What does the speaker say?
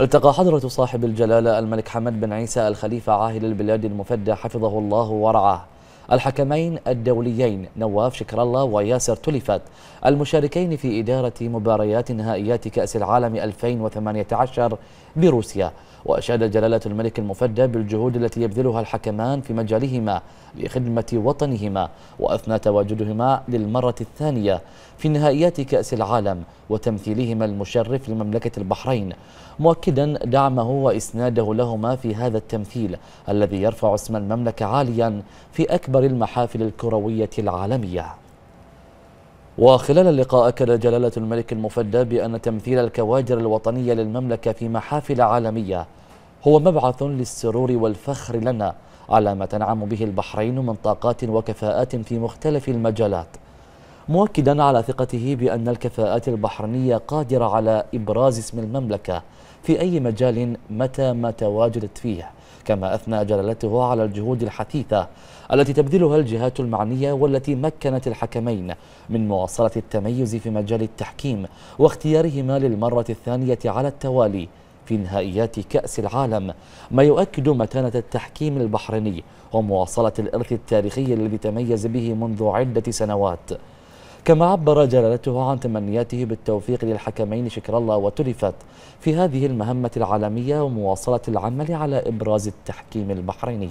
التقى حضرة صاحب الجلالة الملك حمد بن عيسى الخليفة عاهل البلاد المفدى حفظه الله ورعاه. الحكمين الدوليين نواف شكر الله وياسر تلفت. المشاركين في إدارة مباريات نهائيات كأس العالم 2018 بروسيا. وأشاد جلالة الملك المفدى بالجهود التي يبذلها الحكمان في مجالهما لخدمة وطنهما وأثنى تواجدهما للمرة الثانية في نهائيات كأس العالم وتمثيلهما المشرف لمملكة البحرين. مؤكدا دعمه وإسناده لهما في هذا التمثيل الذي يرفع اسم المملكة عاليا في أكبر المحافل الكروية العالمية. وخلال اللقاء أكد جلالة الملك المفدى بأن تمثيل الكوادر الوطنية للمملكة في محافل عالمية هو مبعث للسرور والفخر لنا على ما تنعم به البحرين من طاقات وكفاءات في مختلف المجالات. مؤكدا على ثقته بأن الكفاءات البحرينية قادرة على إبراز اسم المملكة في أي مجال متى ما تواجدت فيه. كما أثنى جلالته على الجهود الحثيثة التي تبذلها الجهات المعنية والتي مكنت الحكمين من مواصلة التميز في مجال التحكيم واختيارهما للمرة الثانية على التوالي في نهائيات كأس العالم ما يؤكد متانة التحكيم البحريني ومواصلة الإرث التاريخي الذي تميز به منذ عدة سنوات. كما عبر جلالته عن تمنياته بالتوفيق للحكمين شكر الله وتلفت في هذه المهمة العالمية ومواصلة العمل على إبراز التحكيم البحريني.